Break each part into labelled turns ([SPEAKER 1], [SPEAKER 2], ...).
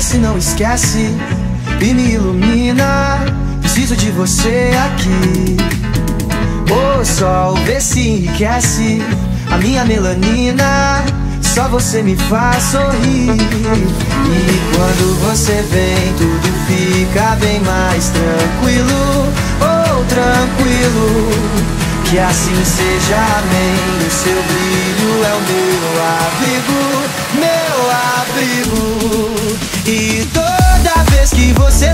[SPEAKER 1] se não esquece e me ilumina. Preciso de você aqui. O sol, vê se enriquece a minha melanina. Só você me faz sorrir. E quando você vem, tudo fica bem mais tranquilo. Oh, tranquilo. Que assim seja, amém. O seu brilho é o meu abrigo, meu abrigo.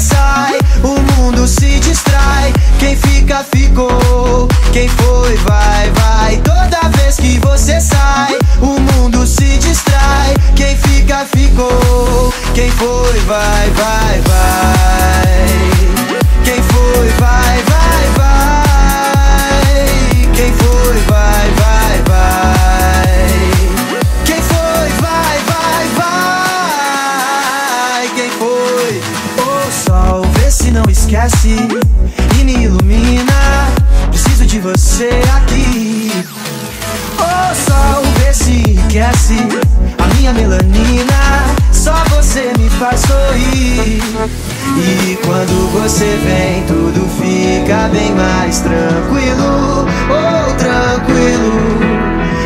[SPEAKER 1] Sai, o mundo se distrai. Quem fica, ficou. Quem foi, vai, vai. Toda vez que você sai, o mundo se distrai. Quem fica, ficou. Quem foi, vai, vai, vai. E me ilumina. Preciso de você aqui. O sol, vê se enriquece a minha melanina. Só você me faz sorrir. E quando você vem, tudo fica bem mais tranquilo. Oh, tranquilo.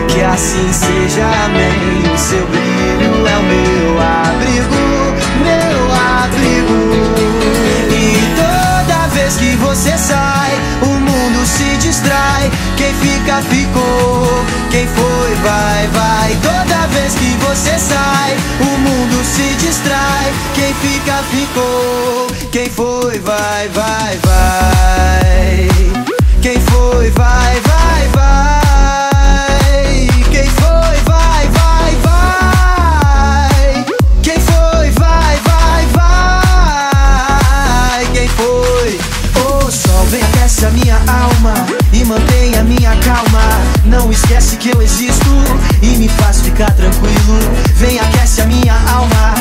[SPEAKER 1] Que assim seja, amém. O seu brilho você sai, o mundo se distrai. Quem fica, ficou. Quem foi, vai, vai. Toda vez que você sai, o mundo se distrai. Quem fica, ficou. Quem foi, vai, vai, vai. A minha alma e mantém a minha calma. Não esquece que eu existo e me faz ficar tranquilo. Vem aquece a minha alma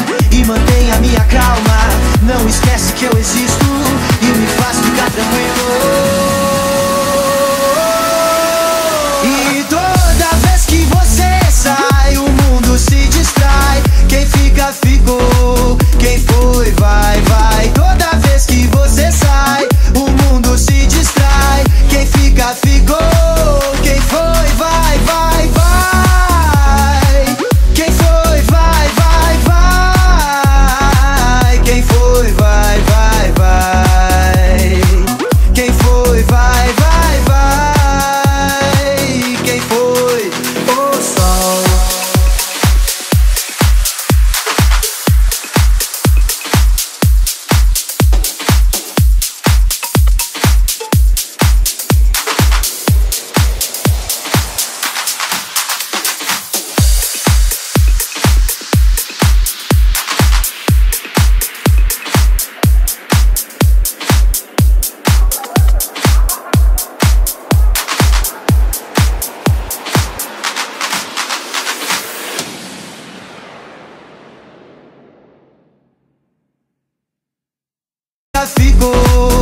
[SPEAKER 1] ficou